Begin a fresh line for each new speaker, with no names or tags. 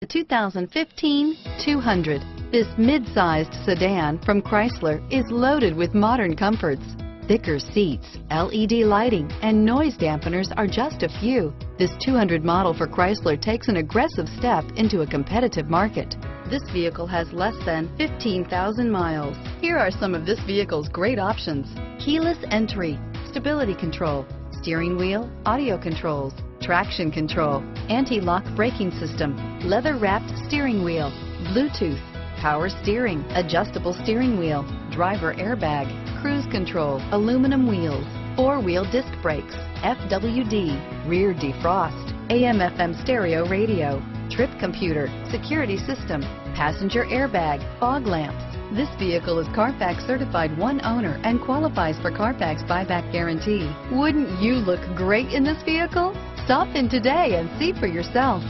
The 2015 200. This mid-sized sedan from Chrysler is loaded with modern comforts. Thicker seats, LED lighting, and noise dampeners are just a few. This 200 model for Chrysler takes an aggressive step into a competitive market. This vehicle has less than 15,000 miles. Here are some of this vehicle's great options. Keyless entry, stability control, steering wheel, audio controls, traction control, anti-lock braking system, leather-wrapped steering wheel, Bluetooth, power steering, adjustable steering wheel, driver airbag, cruise control, aluminum wheels, four-wheel disc brakes, FWD, rear defrost, AM FM stereo radio, trip computer, security system, passenger airbag, fog lamps. This vehicle is Carfax certified one owner and qualifies for Carfax buyback guarantee. Wouldn't you look great in this vehicle? Stop in today and see for yourself.